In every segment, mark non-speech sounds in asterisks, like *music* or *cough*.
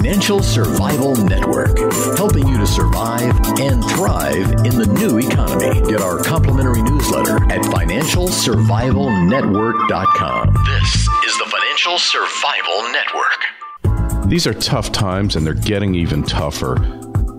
Financial Survival Network, helping you to survive and thrive in the new economy. Get our complimentary newsletter at financialsurvivalnetwork.com. This is the Financial Survival Network. These are tough times and they're getting even tougher.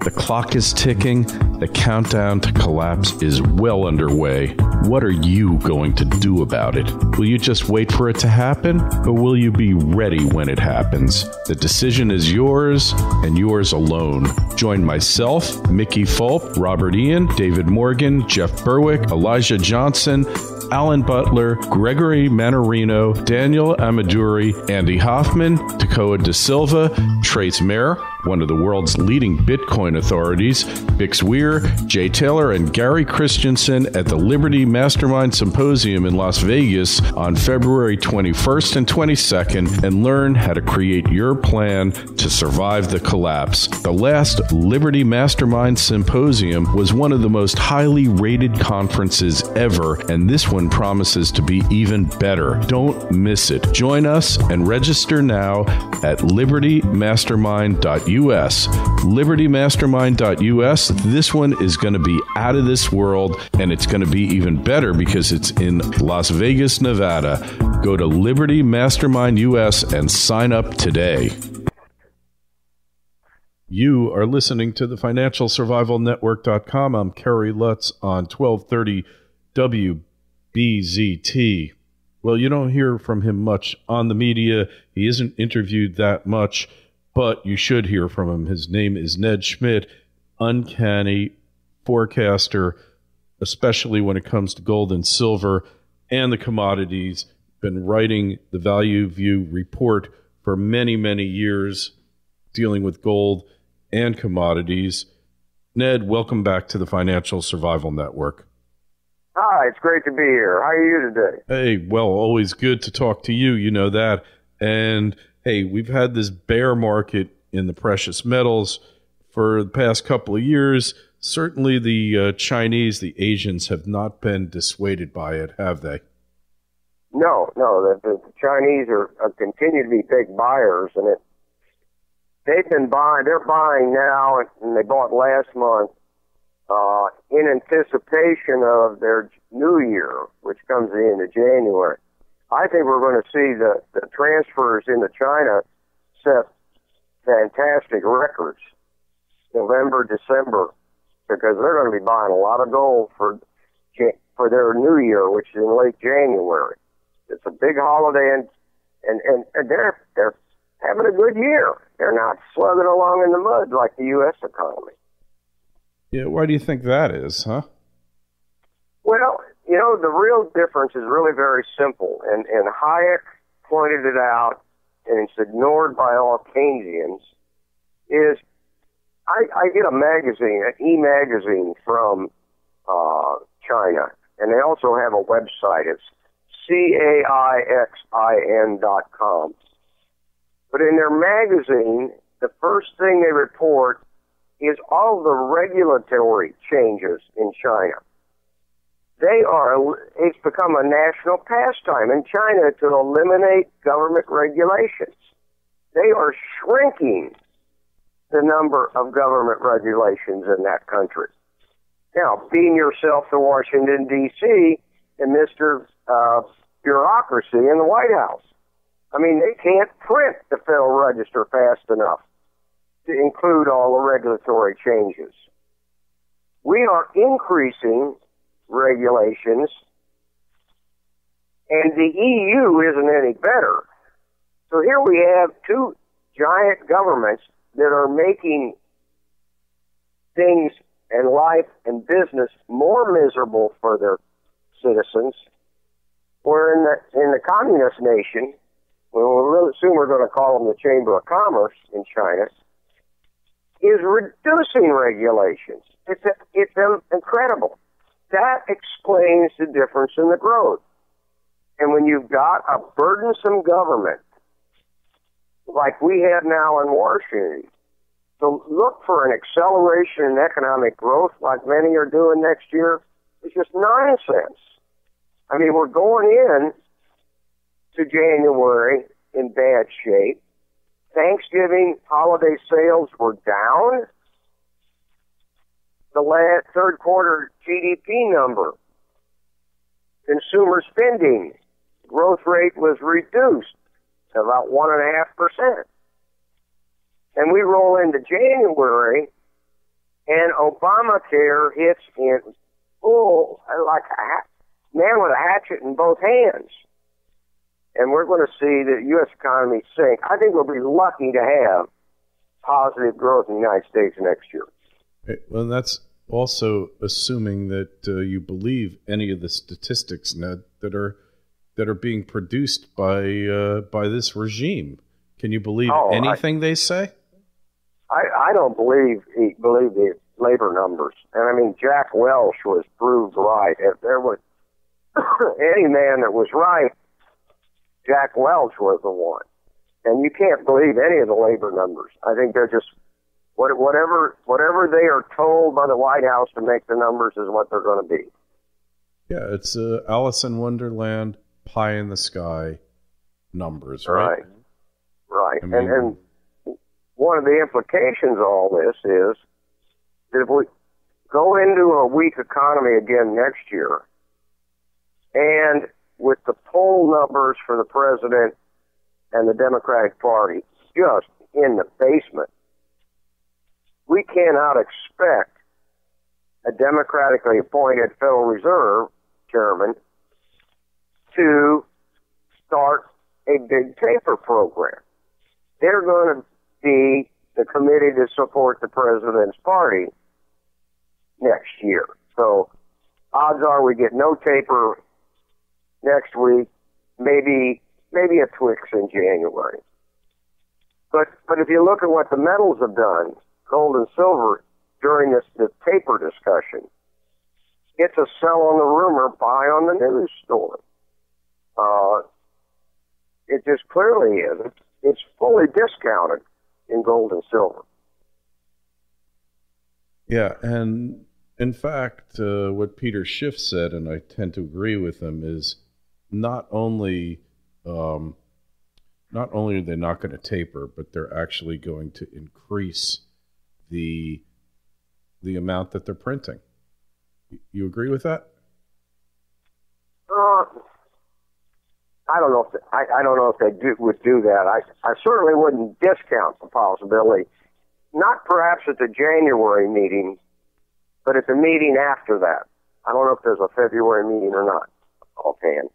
The clock is ticking. The countdown to collapse is well underway. What are you going to do about it? Will you just wait for it to happen, or will you be ready when it happens? The decision is yours and yours alone. Join myself, Mickey Fulp, Robert Ian, David Morgan, Jeff Berwick, Elijah Johnson, Alan Butler, Gregory Mannarino, Daniel Ameduri, Andy Hoffman, Tekoa Da Silva, Trace Mayer, one of the world's leading Bitcoin authorities, Bix Weir, Jay Taylor, and Gary Christensen at the Liberty Mastermind Symposium in Las Vegas on February 21st and 22nd and learn how to create your plan to survive the collapse. The last Liberty Mastermind Symposium was one of the most highly rated conferences ever, and this one promises to be even better. Don't miss it. Join us and register now at libertymastermind.us. LibertyMastermind.us. This one is going to be out of this world, and it's going to be even better because it's in Las Vegas, Nevada. Go to Liberty US and sign up today. You are listening to the Financial Survival Network.com. I'm Kerry Lutz on 1230 WBZT. Well, you don't hear from him much on the media. He isn't interviewed that much but you should hear from him. His name is Ned Schmidt, uncanny forecaster, especially when it comes to gold and silver and the commodities. Been writing the Value View report for many, many years, dealing with gold and commodities. Ned, welcome back to the Financial Survival Network. Hi, it's great to be here. How are you today? Hey, well, always good to talk to you. You know that. And hey, we've had this bear market in the precious metals for the past couple of years. Certainly, the uh, Chinese, the Asians have not been dissuaded by it, have they? No, no. The, the Chinese are, are continue to be big buyers, and it they've been buying. They're buying now, and they bought last month uh, in anticipation of their New Year, which comes in the January. I think we're going to see the, the transfers into China set fantastic records November, December, because they're going to be buying a lot of gold for for their New Year, which is in late January. It's a big holiday, and and and, and they're they're having a good year. They're not slugging along in the mud like the U.S. economy. Yeah, why do you think that is, huh? Well, you know, the real difference is really very simple, and, and Hayek pointed it out, and it's ignored by all Keynesians, is I, I get a magazine, an e-magazine from uh, China, and they also have a website. It's C-A-I-X-I-N dot com. But in their magazine, the first thing they report is all the regulatory changes in China they are it's become a national pastime in China to eliminate government regulations. They are shrinking the number of government regulations in that country. Now, being yourself to Washington D.C. and Mr. Uh, bureaucracy in the White House, I mean they can't print the Federal Register fast enough to include all the regulatory changes. We are increasing regulations, and the EU isn't any better. So here we have two giant governments that are making things and life and business more miserable for their citizens. Where in the in the communist nation, well, really soon we're going to call them the Chamber of Commerce in China, is reducing regulations. It's a, it's incredible. That explains the difference in the growth. And when you've got a burdensome government, like we have now in Washington, to look for an acceleration in economic growth like many are doing next year is just nonsense. I mean, we're going in to January in bad shape. Thanksgiving holiday sales were down. The last third quarter GDP number, consumer spending growth rate was reduced to about one and a half percent. And we roll into January, and Obamacare hits in full, like a man with a hatchet in both hands and we're going to see the U.S. economy sink. I think we'll be lucky to have positive growth in the United States next year. Well, that's also assuming that uh, you believe any of the statistics, Ned, that are that are being produced by uh, by this regime. Can you believe oh, anything I, they say? I, I don't believe believe the labor numbers, and I mean Jack Welch was proved right. If there was *coughs* any man that was right Jack Welch was the one. And you can't believe any of the labor numbers. I think they're just whatever whatever they are told by the White House to make the numbers is what they're going to be. Yeah, it's uh, Alice in Wonderland, pie in the sky numbers, right? Right. Right. I mean, and, and one of the implications of all this is that if we go into a weak economy again next year, and with the poll numbers for the president and the Democratic Party just in the basement, we cannot expect a democratically appointed Federal Reserve chairman to start a big taper program. They're going to be the committee to support the president's party next year. So odds are we get no taper next week, maybe maybe a Twix in January. But but if you look at what the metals have done, gold and silver, during this the taper discussion, it's a sell on the rumor, buy on the news story. Uh, it just clearly is. It's, it's fully discounted in gold and silver. Yeah, and in fact, uh, what Peter Schiff said, and I tend to agree with him, is not only um, not only are they not going to taper, but they're actually going to increase the the amount that they're printing. You agree with that? Uh, I don't know if they, I, I don't know if they do, would do that. I I certainly wouldn't discount the possibility. Not perhaps at the January meeting, but at the meeting after that. I don't know if there's a February meeting or not. Offhand.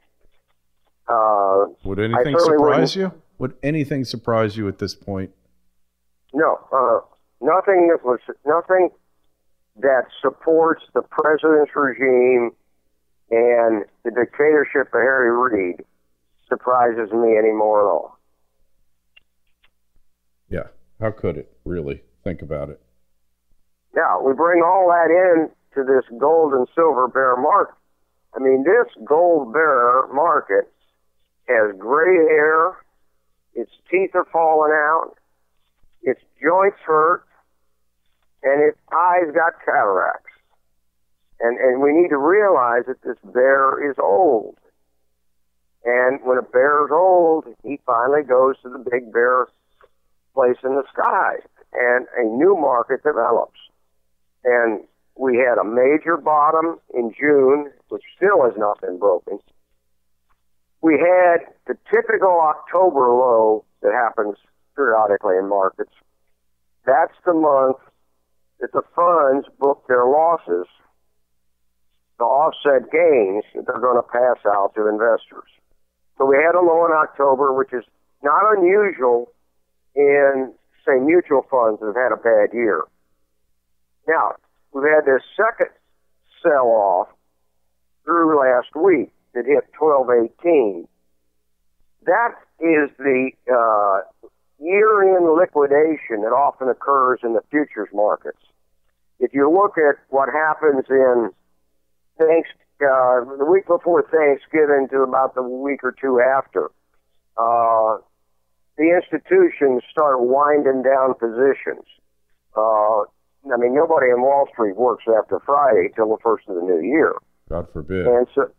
Uh, Would anything surprise you? Would anything surprise you at this point? No, uh, nothing that was nothing that supports the president's regime and the dictatorship of Harry Reid surprises me anymore at all. Yeah, how could it really? Think about it. Yeah, we bring all that in to this gold and silver bear market. I mean, this gold bear market has gray hair, its teeth are falling out, its joints hurt, and its eyes got cataracts. And, and we need to realize that this bear is old. And when a bear is old, he finally goes to the big bear place in the sky, and a new market develops. And we had a major bottom in June, which still has not been broken we had the typical October low that happens periodically in markets. That's the month that the funds book their losses to offset gains that they're going to pass out to investors. So we had a low in October, which is not unusual in, say, mutual funds that have had a bad year. Now, we've had this second sell off through last week that hit 1218. That is the uh, year-end liquidation that often occurs in the futures markets. If you look at what happens in thanks uh, the week before Thanksgiving to about the week or two after, uh, the institutions start winding down positions. Uh, I mean, nobody in Wall Street works after Friday till the first of the new year. God forbid. And so,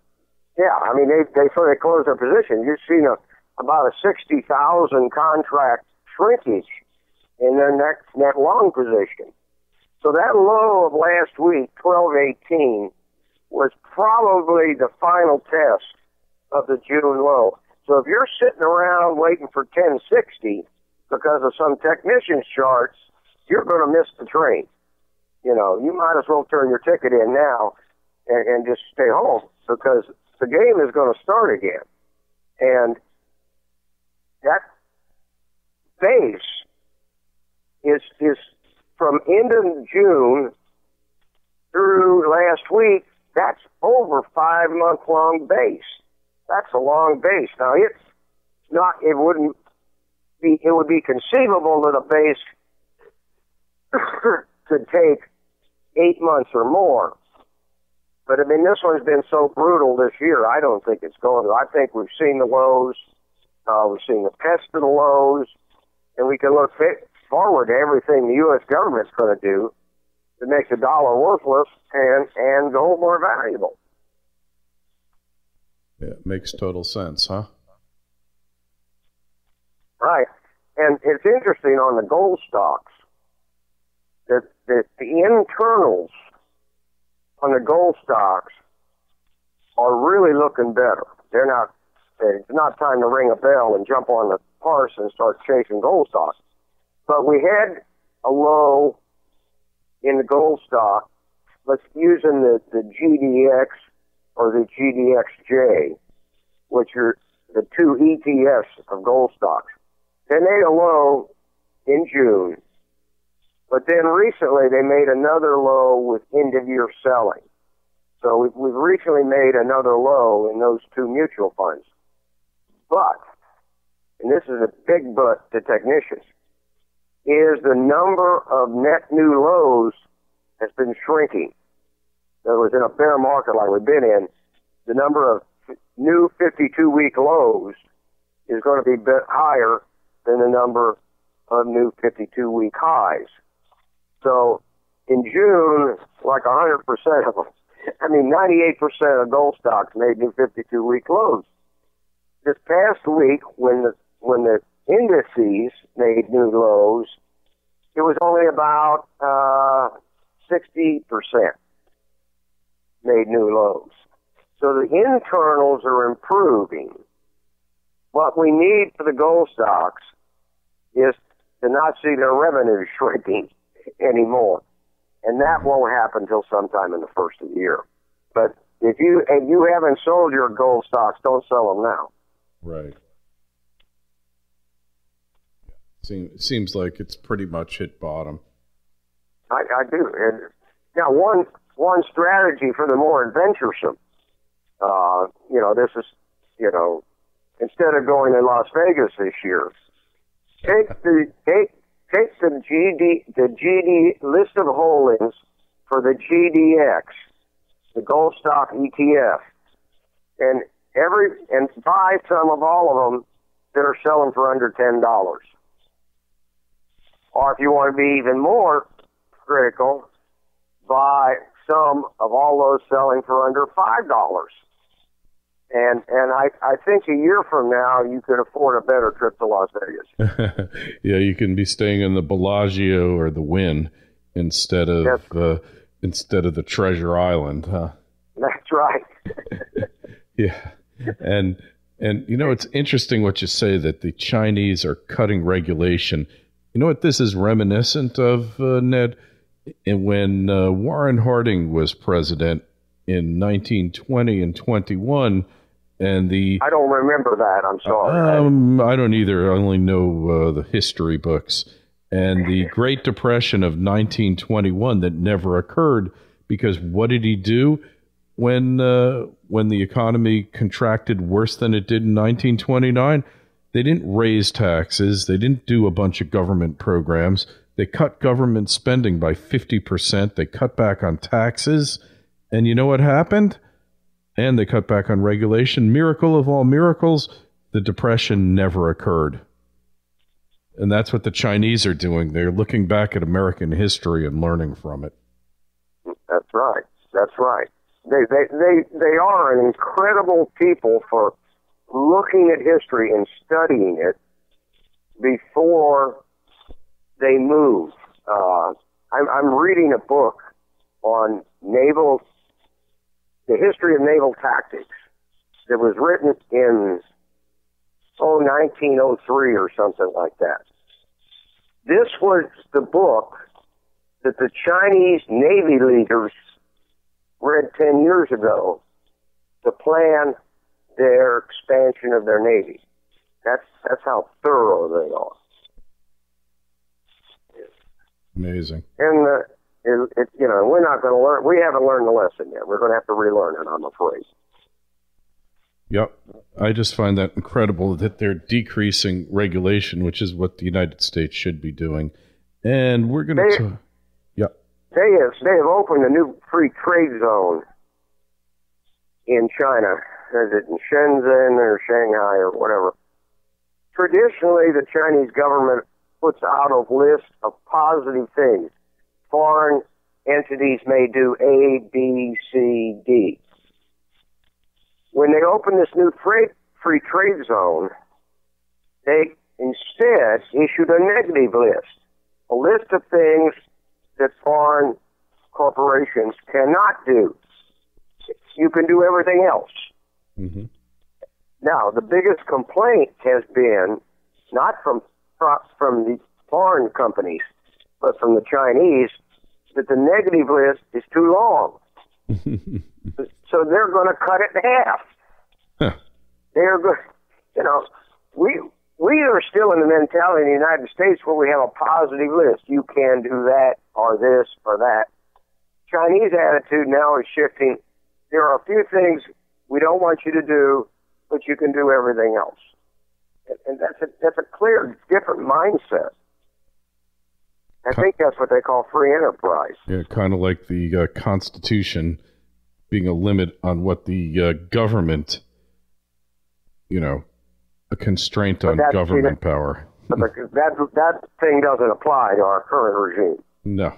yeah, I mean, they they sort of close their position. You've seen a about a sixty thousand contract shrinkage in their net, net long position. So that low of last week, 1218, was probably the final test of the June low. So if you're sitting around waiting for 1060 because of some technician's charts, you're going to miss the train. You know, you might as well turn your ticket in now and, and just stay home because the game is going to start again. And that base is is from end of June through last week. That's over five month long base. That's a long base. Now it's not. It wouldn't be. It would be conceivable that a base *coughs* could take eight months or more. But I mean, this one's been so brutal this year. I don't think it's going to. I think we've seen the lows. Uh, we've seen the test of the lows, and we can look forward to everything the U.S. government's going to do to make the dollar worthless and and gold more valuable. Yeah, it makes total sense, huh? Right, and it's interesting on the gold stocks that that the internals on the gold stocks are really looking better. They're not. It's not time to ring a bell and jump on the horse and start chasing gold stocks. But we had a low in the gold stock. Let's using the the GDX or the GDXJ, which are the two ETFs of gold stocks. They made a low in June but then recently they made another low with end of year selling. So we've, we've recently made another low in those two mutual funds. But, and this is a big but to technicians, is the number of net new lows has been shrinking. In other words, in a bear market like we've been in, the number of new 52 week lows is going to be higher than the number of new 52 week highs. So in June, like 100% of them, I mean, 98% of gold stocks made new 52 week lows. This past week, when the, when the indices made new lows, it was only about uh, 60% made new lows. So the internals are improving. What we need for the gold stocks is to not see their revenue *laughs* shrinking anymore. And that won't happen until sometime in the first of the year. But if you if you haven't sold your gold stocks, don't sell them now. Right. Seems seems like it's pretty much hit bottom. I, I do. And now one one strategy for the more adventuresome. Uh, you know, this is you know, instead of going to Las Vegas this year, take the take take the GD, the GD list of holdings for the GDX, the gold stock ETF, and every and buy some of all of them that are selling for under ten dollars. Or if you want to be even more critical, buy some of all those selling for under five dollars. And and I, I think a year from now you could afford a better trip to Las Vegas. *laughs* yeah, you can be staying in the Bellagio or the Wynn instead of yes. uh, instead of the Treasure Island, huh? That's right. *laughs* *laughs* yeah, *laughs* and and you know it's interesting what you say that the Chinese are cutting regulation. You know what this is reminiscent of, uh, Ned? And when uh, Warren Harding was president in 1920 and 21 and the I don't remember that. I'm sorry. Um, I don't either. I only know uh, the history books and the Great Depression of 1921 that never occurred because what did he do when uh, when the economy contracted worse than it did in 1929? They didn't raise taxes. They didn't do a bunch of government programs. They cut government spending by 50%. They cut back on taxes. And you know what happened? and they cut back on regulation. Miracle of all miracles, the depression never occurred. And that's what the Chinese are doing. They're looking back at American history and learning from it. That's right. That's right. They they they, are an incredible people for looking at history and studying it before they move. Uh, I'm, I'm reading a book on naval, the history of naval tactics that was written in, oh, 1903 or something like that. This was the book that the Chinese Navy leaders read 10 years ago to plan their expansion of their Navy. That's, that's how thorough they are. Amazing. And uh, it, it, you know, we're not going to learn. We haven't learned the lesson yet. We're going to have to relearn it. I'm afraid. Yep. I just find that incredible that they're decreasing regulation, which is what the United States should be doing. And we're going to. They have they have opened a new free trade zone in China. Is it in Shenzhen or Shanghai or whatever? Traditionally, the Chinese government puts out a list of positive things foreign entities may do A, B, C, D. When they opened this new free, free trade zone, they instead issued a negative list, a list of things that foreign corporations cannot do. You can do everything else. Mm-hmm. Now, the biggest complaint has been not from from the foreign companies, but from the Chinese, that the negative list is too long. *laughs* so they're going to cut it in half. Huh. They're going, you know, we we are still in the mentality in the United States where we have a positive list. You can do that or this or that. Chinese attitude now is shifting. There are a few things we don't want you to do, but you can do everything else. And that's a that's a clear different mindset. I think that's what they call free enterprise. Yeah, kind of like the uh, Constitution being a limit on what the uh, government, you know, a constraint on government power. but the, that that thing doesn't apply to our current regime. No,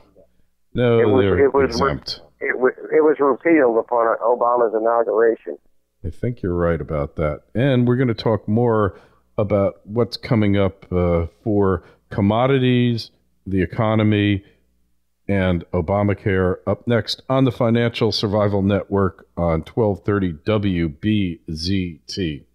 no, it was, they're it was exempt. It was it was repealed upon Obama's inauguration. I think you're right about that, and we're going to talk more about what's coming up uh, for commodities the economy, and Obamacare up next on the Financial Survival Network on 1230 WBZT.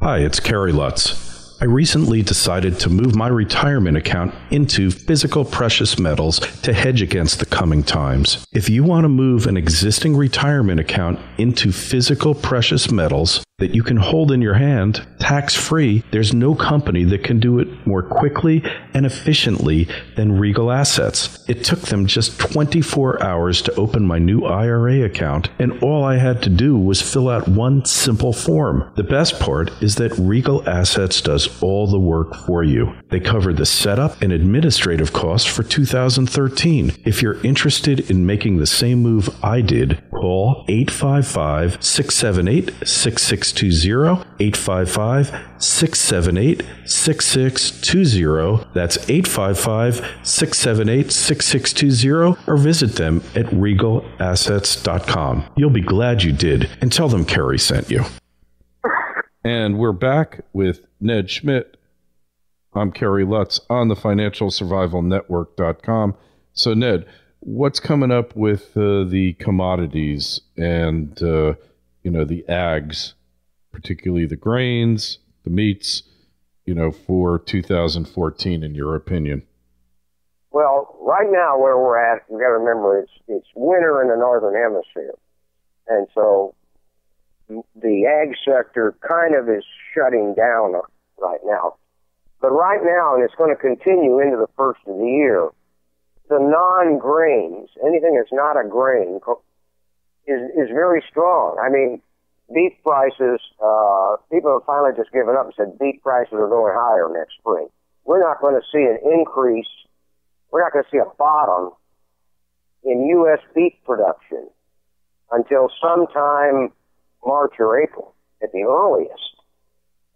Hi, it's Kerry Lutz. I recently decided to move my retirement account into physical precious metals to hedge against the coming times. If you want to move an existing retirement account into physical precious metals, that you can hold in your hand tax free. There's no company that can do it more quickly and efficiently than Regal Assets. It took them just 24 hours to open my new IRA account, and all I had to do was fill out one simple form. The best part is that Regal Assets does all the work for you. They cover the setup and administrative costs for 2013. If you're interested in making the same move I did, call 855 678 6620 855 678 6620. That's 855 678 6620 or visit them at regalassets.com. You'll be glad you did and tell them Kerry sent you. And we're back with Ned Schmidt. I'm Kerry Lutz on the Financial Survival Network.com. So, Ned, what's coming up with uh, the commodities and, uh, you know, the ags, particularly the grains, the meats, you know, for 2014, in your opinion? Well, right now where we're at, we got to remember it's it's winter in the northern hemisphere, and so the ag sector kind of is shutting down right now. But right now, and it's going to continue into the first of the year, the non-grains, anything that's not a grain, is is very strong. I mean, beef prices, uh, people have finally just given up and said beef prices are going higher next spring. We're not going to see an increase. We're not going to see a bottom in U.S. beef production until sometime March or April at the earliest.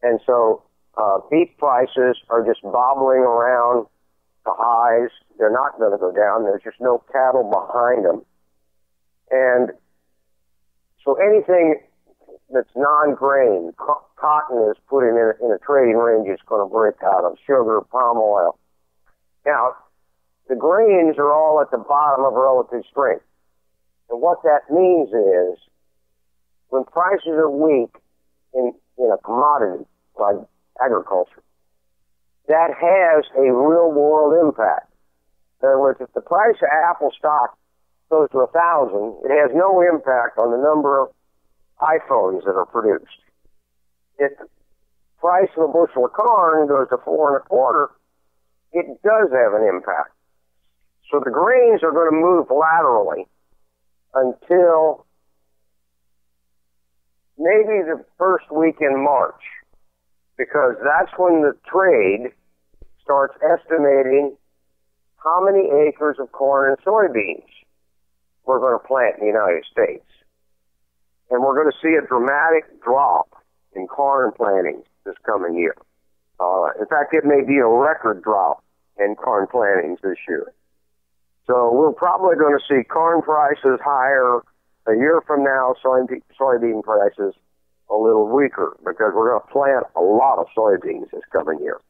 And so uh, beef prices are just bobbling around the highs. They're not going to go down. There's just no cattle behind them. And so anything that's non-grain. Co- cotton is put in a, in a trading range. It's going to break out of sugar, palm oil. Now, the grains are all at the bottom of relative strength. And what that means is when prices are weak in, in a commodity like agriculture, that has a real world impact. In other words, if the price of Apple stock goes to a thousand, it has no impact on the number of iPhones that are produced. If the price of a bushel of corn goes to four and a quarter, it does have an impact. So the grains are going to move laterally until maybe the first week in March, because that's when the trade starts estimating how many acres of corn and soybeans we're going to plant in the United States. And we're going to see a dramatic drop in corn plantings this coming year. Uh, in fact, it may be a record drop in corn plantings this year. So we're probably going to see corn prices higher a year from now, soybean, soybean prices a little weaker because we're going to plant a lot of soybeans this coming year.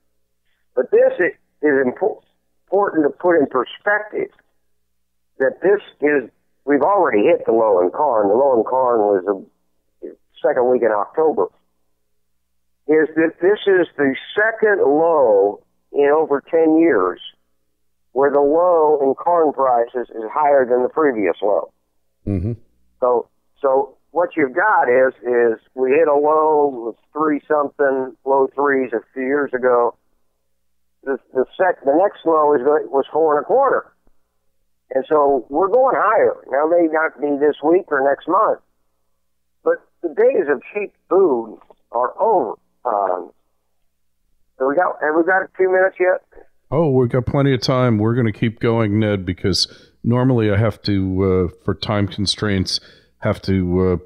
But this is important to put in perspective that this is, we've already hit the low in corn. The low in corn was the second week in October. Is that this is the second low in over 10 years where the low in corn prices is higher than the previous low. Mm-hmm. So, so what you've got is is we hit a low of three something, low threes a few years ago. The the sec the next low is was four and a quarter, and so we're going higher now. May not be this week or next month, but the days of cheap food are over. Um, so we got have we got a few minutes yet? Oh, we've got plenty of time. We're going to keep going, Ned, because normally I have to, uh, for time constraints, have to uh,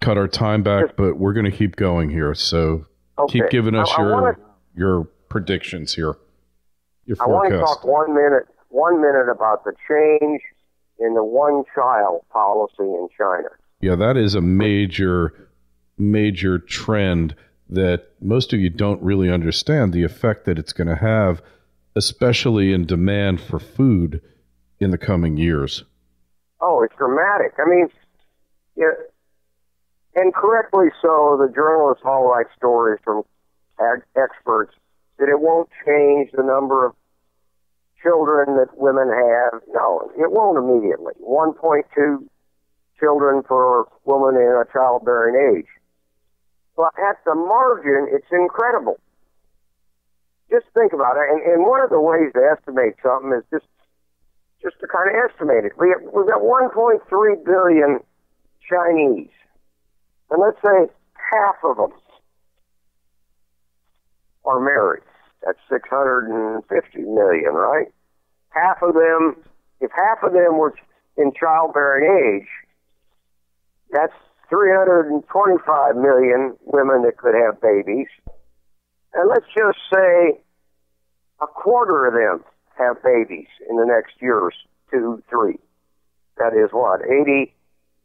cut our time back, but we're going to keep going here. So okay. keep giving us I, your I wanna, your predictions here. Your I want to talk one minute one minute about the change in the one child policy in China. Yeah, that is a major major trend that most of you don't really understand the effect that it's going to have especially in demand for food in the coming years? Oh, it's dramatic. I mean, yeah, and correctly so, the journalists all write stories from ag- experts that it won't change the number of children that women have. No, it won't immediately. 1.2 children per woman in a childbearing age. But at the margin, it's incredible just think about it. And, and one of the ways to estimate something is just just to kind of estimate it. We have, we've got 1.3 billion Chinese, and let's say half of them are married. That's 650 million, right? Half of them, if half of them were in childbearing age, that's 325 million women that could have babies. And let's just say a quarter of them have babies in the next years, two, three. That is what? 80,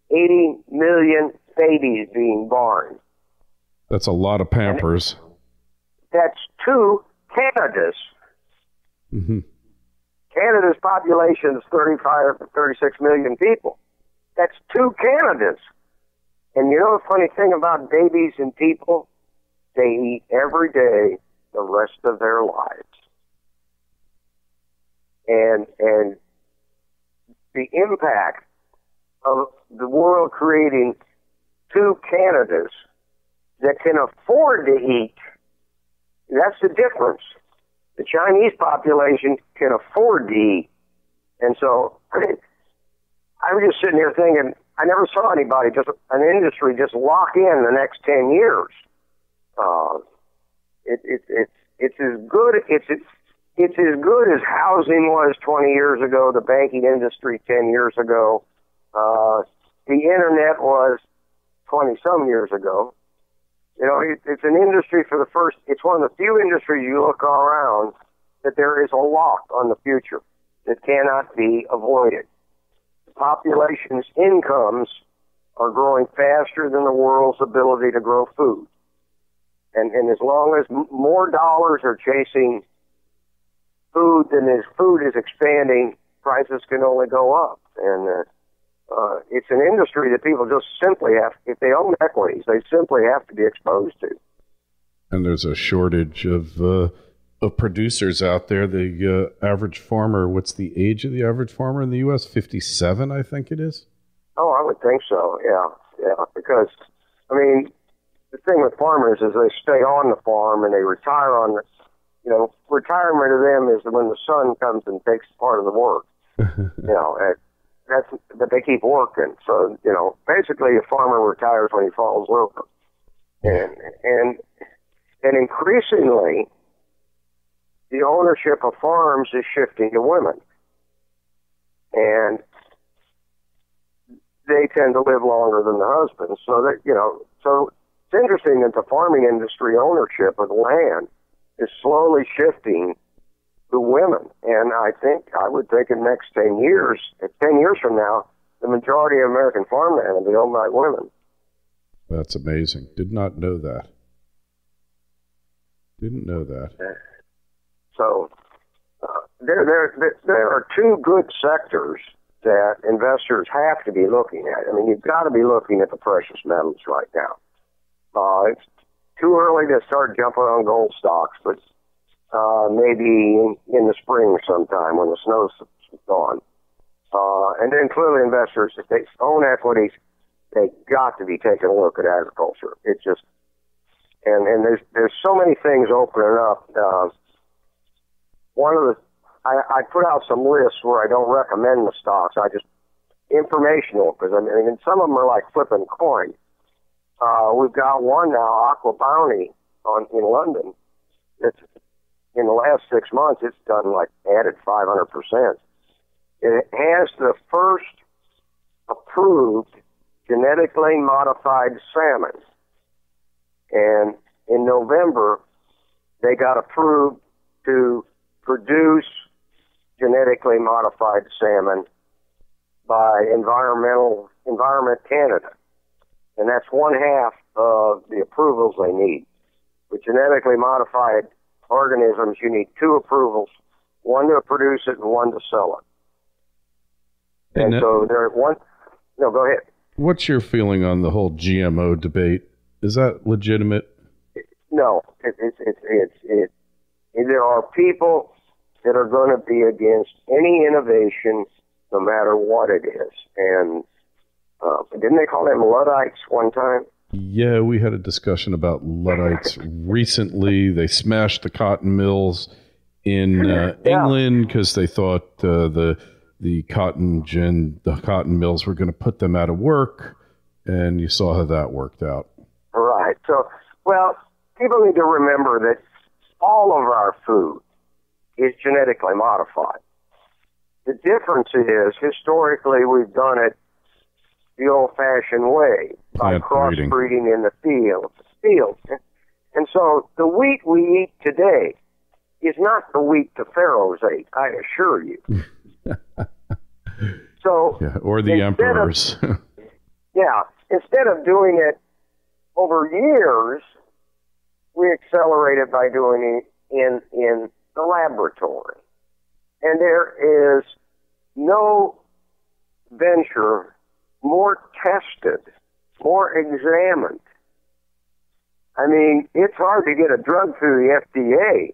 80 million babies being born. That's a lot of Pampers. That's two Canadas. Mm-hmm. Canada's population is 35 to 36 million people. That's two Canadas. And you know the funny thing about babies and people? they eat every day the rest of their lives. And and the impact of the world creating two Canadas that can afford to eat, that's the difference. The Chinese population can afford to eat. And so *clears throat* I was just sitting here thinking, I never saw anybody, just an industry, just lock in the next 10 years. Uh, it, it, it's it's as good it's it's it's as good as housing was 20 years ago, the banking industry 10 years ago, uh, the internet was 20 some years ago. You know, it, it's an industry for the first. It's one of the few industries you look around that there is a lock on the future that cannot be avoided. The population's incomes are growing faster than the world's ability to grow food. And, and as long as m- more dollars are chasing food than as food is expanding, prices can only go up. And uh, uh, it's an industry that people just simply have, if they own equities, they simply have to be exposed to. And there's a shortage of uh, of producers out there. The uh, average farmer, what's the age of the average farmer in the U.S.? Fifty-seven, I think it is. Oh, I would think so. Yeah, yeah. Because I mean, the thing with farmers is they stay on the farm and they retire on the. You know, retirement to them is when the son comes and takes part of the work. *laughs* you know, that's but they keep working. So you know, basically, a farmer retires when he falls over, and and and increasingly, the ownership of farms is shifting to women, and they tend to live longer than the husbands. So that you know, so it's interesting that the farming industry ownership of land is slowly shifting the women. And I think, I would think in the next 10 years, 10 years from now, the majority of American farmland will be owned by women. That's amazing. Did not know that. Didn't know that. So uh, there, there, there are two good sectors that investors have to be looking at. I mean, you've got to be looking at the precious metals right now. Uh, it's too early to start jumping on gold stocks, but uh, maybe in, the spring sometime when the snow's gone. Uh, and then clearly investors, if they own equities, they got to be taking a look at agriculture. It's just, and, and there's, there's so many things opening up. Uh, one of the, I, I put out some lists where I don't recommend the stocks. I just, informational, because I mean, some of them are like flipping coin. Uh, we've got one now, AquaBounty on, in London. It's in the last six months, it's done like added 500%. It has the first approved genetically modified salmon. And in November, they got approved to produce genetically modified salmon by Environmental Environment Canada. And that's one half of the approvals they need. With genetically modified organisms, you need two approvals, one to produce it and one to sell it. And, and so there one. No, go ahead. What's your feeling on the whole GMO debate? Is that legitimate? No, it's it's it's it's it, it, there are people that are going to be against any innovation, no matter what it is. And uh, didn't they call them Luddites one time? Yeah, we had a discussion about Luddites recently. They smashed the cotton mills in uh, yeah. England because they thought uh, the the cotton gin the cotton mills were going to put them out of work, and you saw how that worked out. Right. So, well, people need to remember that all of our food is genetically modified. The difference is historically we've done it the old-fashioned way by crossbreeding in the field. Field. And so the wheat we eat today is not the wheat the pharaohs ate. I assure you. *laughs* so yeah, or the emperors. Of, *laughs* yeah, instead of doing it over years, we accelerate it by doing it in in the laboratory. And there is no venture more tested, more examined. I mean, it's hard to get a drug through the FDA,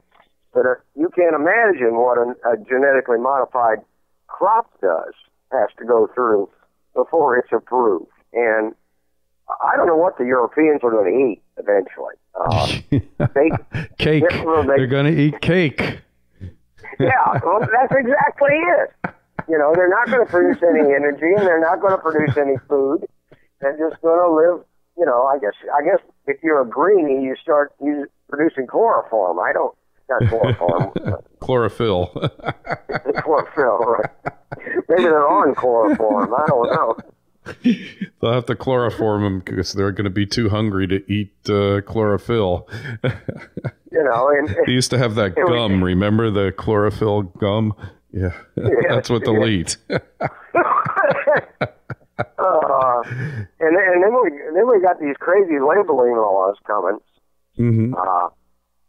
but uh, you can't imagine what a, a genetically modified crop does, has to go through before it's approved. And I don't know what the Europeans are going to eat eventually. Uh, *laughs* they, cake. They, They're going to eat cake. yeah, well, that's exactly it. *laughs* You know, they're not going to produce any *laughs* energy and they're not going to produce any food. They're just going to live. You know, I guess. I guess if you're a greenie, you start you producing chloroform. I don't. Not chloroform. *laughs* Chlorophyll. *laughs* chlorophyll. Right. Maybe they're on chloroform. I don't know. They'll have to chloroform them because they're going to be too hungry to eat uh, chlorophyll. you know, and, they used to have that gum. remember the chlorophyll gum? Yeah, that's what they'll eat. *laughs* *laughs* uh, and then we got these crazy labeling laws coming. Mm-hmm. Uh,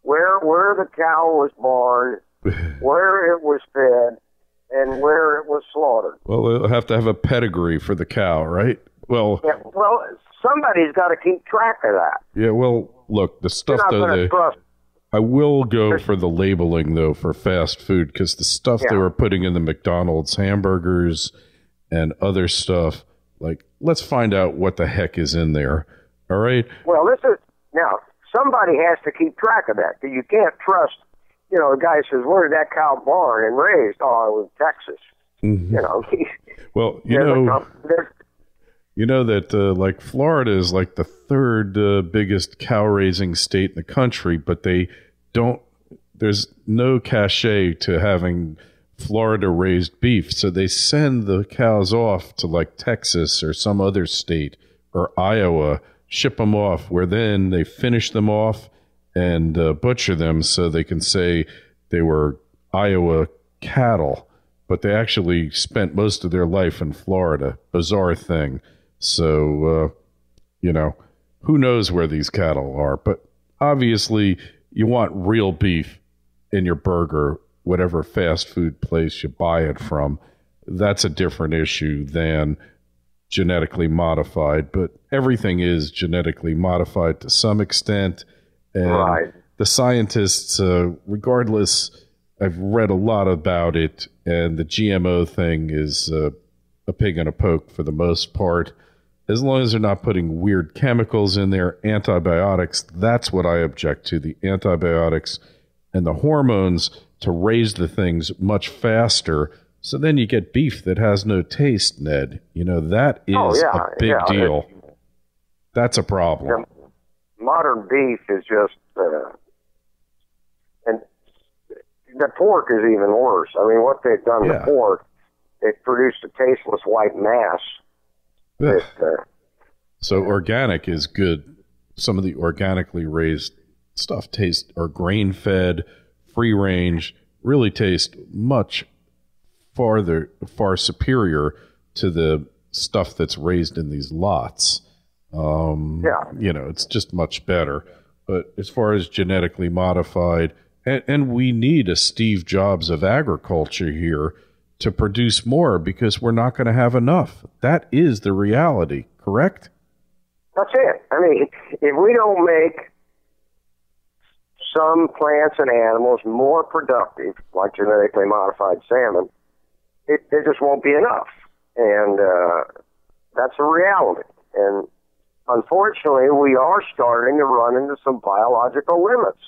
where where the cow was born, *laughs* where it was fed, and where it was slaughtered. Well, they'll have to have a pedigree for the cow, right? Well, Yeah, well, somebody's got to keep track of that. yeah. Well, look, the stuff not though going to they. trust. I will go for the labeling though for fast food because the stuff they were putting in the McDonald's hamburgers and other stuff. Like, let's find out what the heck is in there. All right. Well, this is now somebody has to keep track of that. You can't trust. You know, the guy says, "Where did that cow born and raised?" Oh, it was Texas. Mhm. You know, *laughs* Well, you a know, there's- you know that uh, like Florida is like the third uh, biggest cow raising state in the country, but they don't. There's no cachet to having Florida raised beef, so they send the cows off to like Texas or some other state or Iowa, ship them off, where then they finish them off and uh, butcher them so they can say they were Iowa cattle, but they actually spent most of their life in Florida. Bizarre thing. So, uh, you know, who knows where these cattle are? But obviously, you want real beef in your burger, whatever fast food place you buy it from. That's a different issue than genetically modified, but everything is genetically modified to some extent. And Right. the scientists, uh, regardless, I've read a lot about it, and the GMO thing is uh, a pig and a poke for the most part. As long as they're not putting weird chemicals in there, antibiotics, that's what I object to the antibiotics and the hormones to raise the things much faster. So then you get beef that has no taste, Ned. You know, that is Oh, yeah, a big yeah, deal. That's a problem. modern beef is just, uh, and the pork is even worse. I mean, what they've done Yeah. to pork, they've produced a tasteless white mass. Uh, So organic is good. Some of the organically raised stuff tastes or grain fed, free range, really taste much farther far superior to the stuff that's raised in these lots. Um, Yeah. you know, it's just much better. But as far as genetically modified, and, and we need a Steve Jobs of agriculture here to produce more because we're not going to have enough. That is the reality, correct? that's it. I mean, if we don't make some plants and animals more productive, like genetically modified salmon, it, just won't be enough. And uh, that's a reality. And unfortunately, we are starting to run into some biological limits.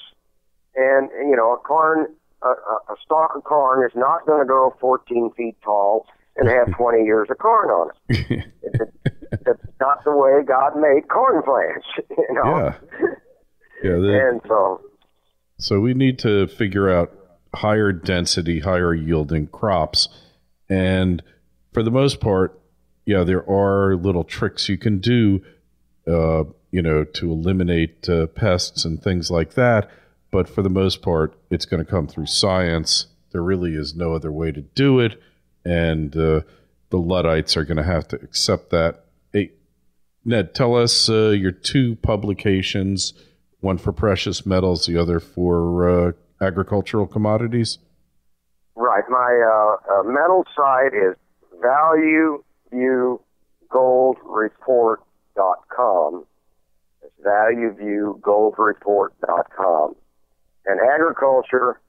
And, you know, a corn, a, a a stalk of corn is not going to grow 14 feet tall and have *laughs* 20 years of corn on it. *laughs* That's not the way God made corn plants, *laughs* you know? Yeah. Yeah. And so, So we need to figure out higher density, higher yielding crops. And for the most part, yeah, there are little tricks you can do, uh, you know, to eliminate uh, pests and things like that. But for the most part, it's going to come through science. There really is no other way to do it. And uh, the Luddites are going to have to accept that. Hey, Ned, tell us uh, your two publications one for precious metals, the other for uh, agricultural commodities. right, my uh, uh, metal site is valueviewgoldreport.com. It's valueviewgoldreport.com. And agriculture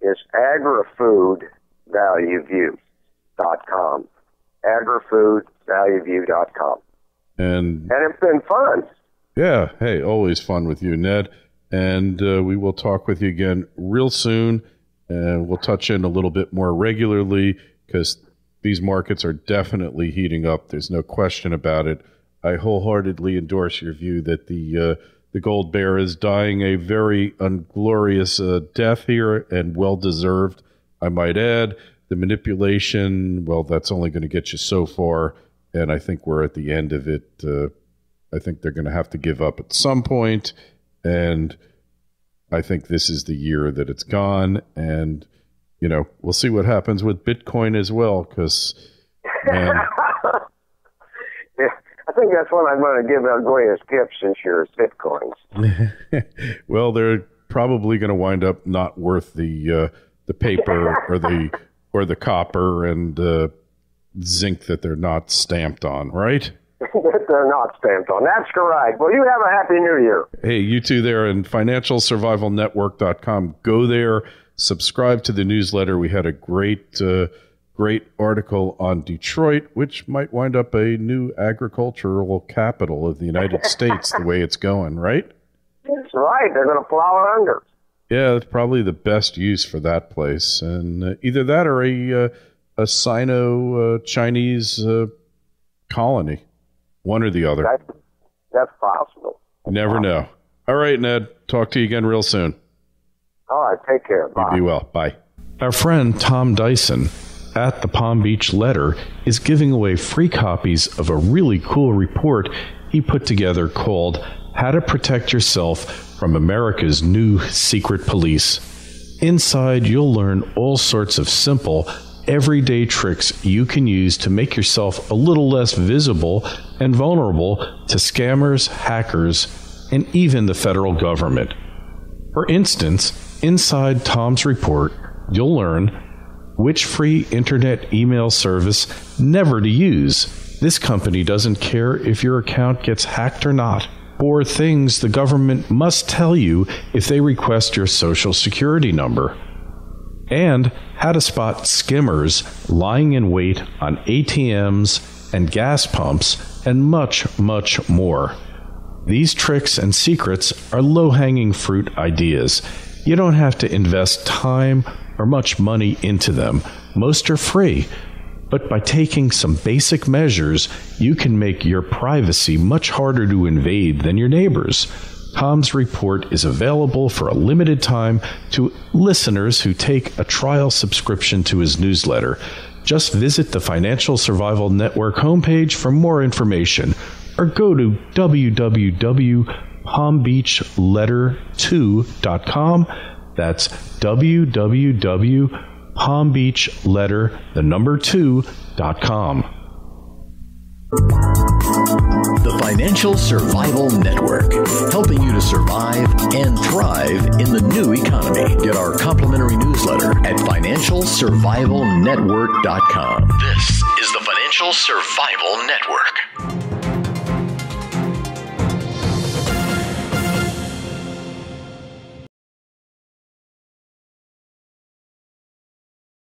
is agrifoodvalueview.com. Agrifoodvalueview.com. And And it's been fun. yeah, hey, always fun with you, Ned. And uh, we will talk with you again real soon. And we'll touch in a little bit more regularly because these markets are definitely heating up. There's no question about it. I wholeheartedly endorse your view that the uh, the gold bear is dying a very unglorious uh, death here and well deserved. I might add the manipulation. Well, that's only going to get you so far, and I think we're at the end of it. Uh, I think they're going to have to give up at some point, and I think this is the year that it's gone. And you know, we'll see what happens with Bitcoin as well, because I think that's what I'm going to give El Goy as since you're bitcoins. *laughs* well, they're probably going to wind up not worth the uh, the paper or the *laughs* or the copper and uh, zinc that they're not stamped on, right? *laughs* they're not stamped on. That's correct. Well, you have a happy new year. Hey, you too there and financialsurvivalnetwork.com. Go there, subscribe to the newsletter. We had a great uh, great article on Detroit, which might wind up a new agricultural capital of the United *laughs* States the way it's going, right? That's right. They're going to plow it under. Yeah, that's probably the best use for that place. And uh, either that or a, uh, a Sino uh, Chinese uh, colony. One or the other. That's, that's possible. You never know. All right, Ned. Talk to you again real soon. All right. Take care. Bye. You be well. Bye. Our friend Tom Dyson at the Palm Beach Letter is giving away free copies of a really cool report he put together called How to Protect Yourself from America's New Secret Police. Inside, you'll learn all sorts of simple, everyday tricks you can use to make yourself a little less visible and vulnerable to scammers, hackers, and even the federal government. For instance, inside Tom's report, you'll learn which free internet email service never to use. This company doesn't care if your account gets hacked or not, or things the government must tell you if they request your social security number. And how to spot skimmers lying in wait on ATMs and gas pumps, and much, much more. These tricks and secrets are low hanging fruit ideas. You don't have to invest time or much money into them. Most are free. But by taking some basic measures, you can make your privacy much harder to invade than your neighbors. Tom's report is available for a limited time to listeners who take a trial subscription to his newsletter. Just visit the Financial Survival Network homepage for more information or go to www.palmbeachletter2.com. That's www.palmbeachletter, the number 2.com. The Financial Survival Network, helping you to survive and thrive in the new economy. Get our complimentary newsletter at financialsurvivalnetwork.com. This is the Financial Survival Network.